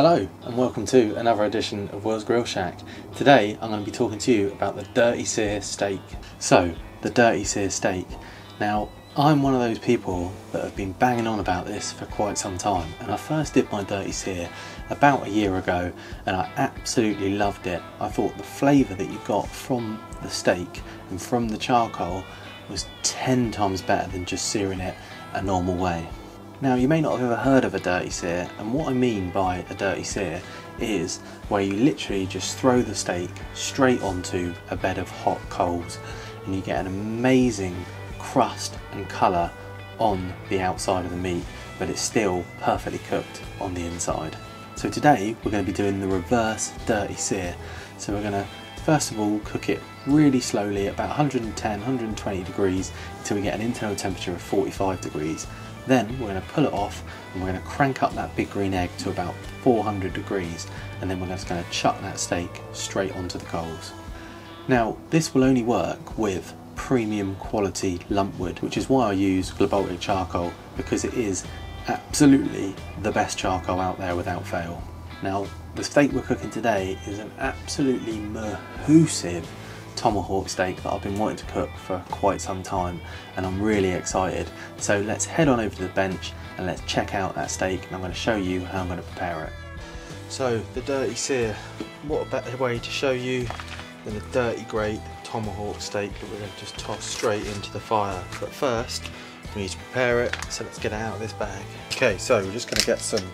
Hello and welcome to another edition of Will's Grill Shack. Today I'm going to be talking to you about the Dirty Sear steak. So, the Dirty Sear steak. Now, I'm one of those people that have been banging on about this for quite some time and I first did my Dirty Sear about a year ago and I absolutely loved it. I thought the flavour that you got from the steak and from the charcoal was 10 times better than just searing it a normal way. Now you may not have ever heard of a dirty sear and what I mean by a dirty sear is where you literally just throw the steak straight onto a bed of hot coals and you get an amazing crust and colour on the outside of the meat but it's still perfectly cooked on the inside. So today we're going to be doing the reverse dirty sear. So we're going to first of all cook it really slowly about 110 120 degrees until we get an internal temperature of 45 degrees then we're going to pull it off and we're going to crank up that big green egg to about 400 degrees and then we're just going to chuck that steak straight onto the coals. Now this will only work with premium quality lumpwood which is why I use Globaltic charcoal because it is absolutely the best charcoal out there without fail. Now the steak we're cooking today is an absolutely mahoosive tomahawk steak that I've been wanting to cook for quite some time and I'm really excited. So let's head on over to the bench and let's check out that steak and I'm going to show you how I'm going to prepare it. So the dirty sear, what a better way to show you than a dirty great tomahawk steak that we're going to just toss straight into the fire. But first we need to prepare it so let's get it out of this bag. Okay so we're just going to get some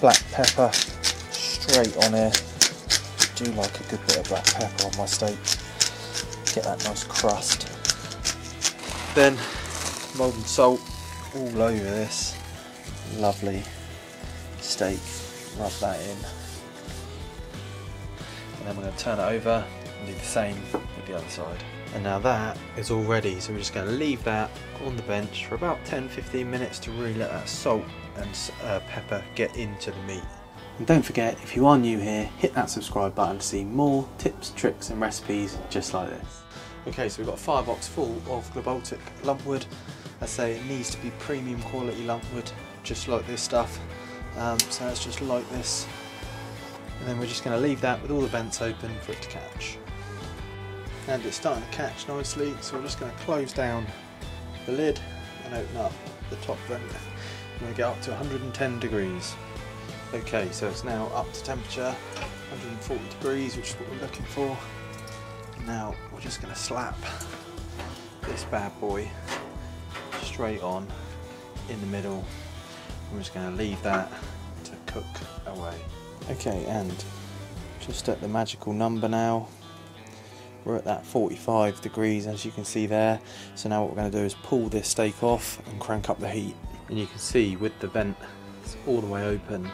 black pepper straight on here. I do like a good bit of black pepper on my steak get that nice crust. Then Maldon salt all over this lovely steak, rub that in. And then we're going to turn it over and do the same with the other side. And now that is all ready, so we're just going to leave that on the bench for about 10-15 minutes to really let that salt and uh, pepper get into the meat. And don't forget, if you are new here, hit that subscribe button to see more tips, tricks and recipes just like this. Okay, so we've got a firebox full of Globaltic lumpwood. I say it needs to be premium quality lumpwood, just like this stuff. Um, so let's just light this. And then we're just going to leave that with all the vents open for it to catch. And it's starting to catch nicely, so we're just going to close down the lid and open up the top vent. And we get up to 110 degrees. Okay, so it's now up to temperature, 140 degrees, which is what we're looking for. Now we're just going to slap this bad boy straight on in the middle. I'm just going to leave that to cook away. Okay, and just at the magical number now. We're at that 45 degrees as you can see there. So now what we're going to do is pull this steak off and crank up the heat. And you can see with the vent it's all the way open,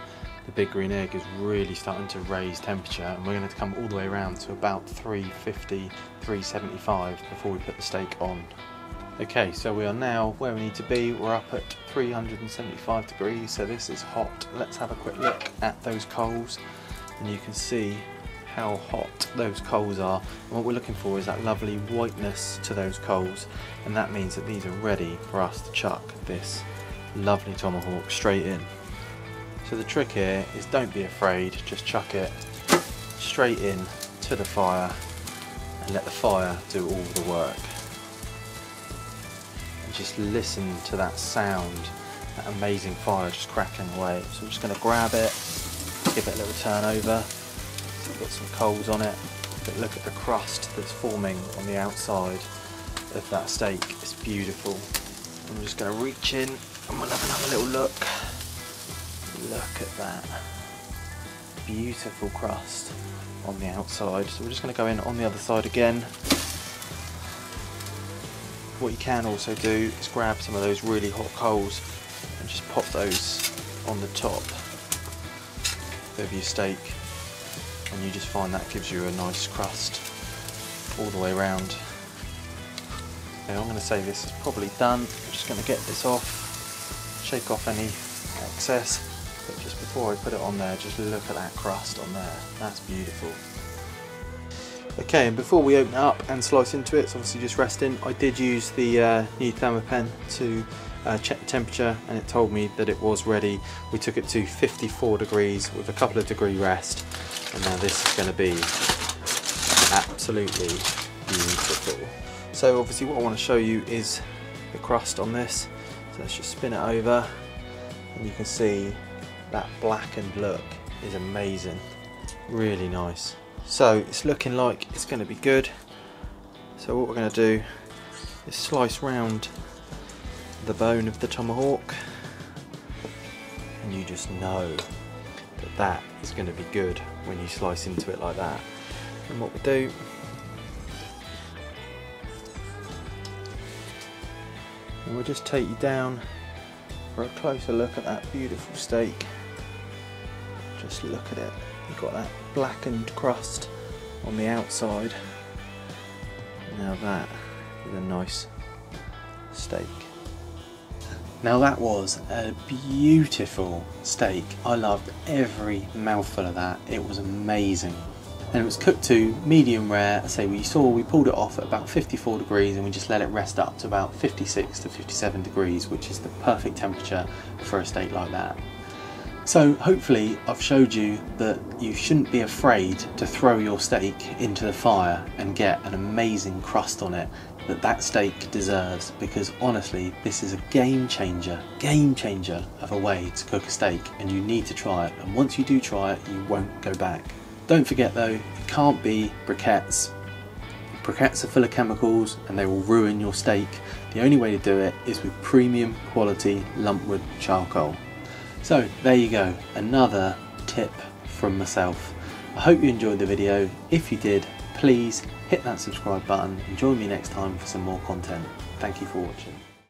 the big green egg is really starting to raise temperature and we're going to come all the way around to about 350 375 before we put the steak on. Okay so we are now where we need to be. We're up at 375 degrees so this is hot. Let's have a quick look at those coals and you can see how hot those coals are. And what we're looking for is that lovely whiteness to those coals and that means that these are ready for us to chuck this lovely tomahawk straight in so the trick here is don't be afraid, just chuck it straight in to the fire and let the fire do all the work. And just listen to that sound, that amazing fire just crackling away. So I'm just going to grab it, give it a little turn over. So got some coals on it, but look at the crust that's forming on the outside of that steak. It's beautiful. I'm just going to reach in and we'll have another little look. Look at that. Beautiful crust on the outside. So we're just going to go in on the other side again. What you can also do is grab some of those really hot coals and just pop those on the top of your steak and you just find that gives you a nice crust all the way around. Now I'm going to say this is probably done. I'm just going to get this off, shake off any excess but just before I put it on there, just look at that crust on there. That's beautiful. Okay, and before we open it up and slice into it, it's obviously just resting. I did use the uh, new Thermapen to uh, checked the temperature and it told me that it was ready. We took it to 54 degrees with a couple of degree rest and now this is going to be absolutely beautiful. So obviously what I want to show you is the crust on this. So let's just spin it over and you can see that blackened look is amazing. Really nice. So it's looking like it's going to be good. So what we're going to do is slice round the bone of the tomahawk and you just know that that is going to be good when you slice into it like that and what we do and we'll just take you down for a closer look at that beautiful steak just look at it you've got that blackened crust on the outside now that is a nice steak now that was a beautiful steak. I loved every mouthful of that. It was amazing. And it was cooked to medium rare. I say we saw we pulled it off at about 54 degrees and we just let it rest up to about 56 to 57 degrees, which is the perfect temperature for a steak like that. So hopefully I've showed you that you shouldn't be afraid to throw your steak into the fire and get an amazing crust on it that that steak deserves because honestly this is a game changer, game changer of a way to cook a steak and you need to try it and once you do try it you won't go back. Don't forget though, it can't be briquettes. Briquettes are full of chemicals and they will ruin your steak. The only way to do it is with premium quality lumpwood charcoal. So there you go, another tip from myself. I hope you enjoyed the video. If you did, please hit that subscribe button and join me next time for some more content. Thank you for watching.